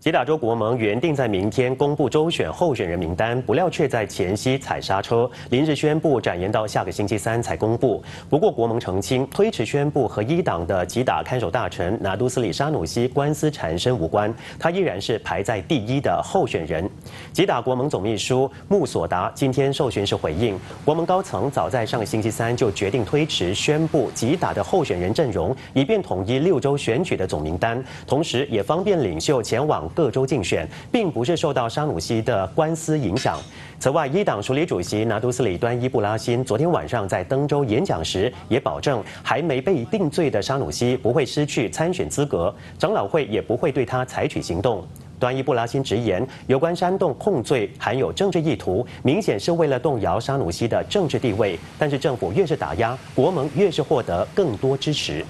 吉打州国盟原定在明天公布州选候选人名单，不料却在前夕踩刹车，临时宣布展延到下个星期三才公布。不过国盟澄清，推迟宣布和一党的吉打看守大臣拿督斯里沙努西官司缠身无关，他依然是排在第一的候选人。吉打国盟总秘书穆索达今天受询时回应，国盟高层早在上个星期三就决定推迟宣布吉打的候选人阵容，以便统一六州选举的总名单，同时也方便领袖前往。各州竞选并不是受到沙努西的官司影响。此外，一党署理主席拿督斯里端伊布拉辛昨天晚上在登州演讲时，也保证还没被定罪的沙努西不会失去参选资格，长老会也不会对他采取行动。端伊布拉辛直言，有关煽动控罪含有政治意图，明显是为了动摇沙努西的政治地位。但是政府越是打压，国盟越是获得更多支持。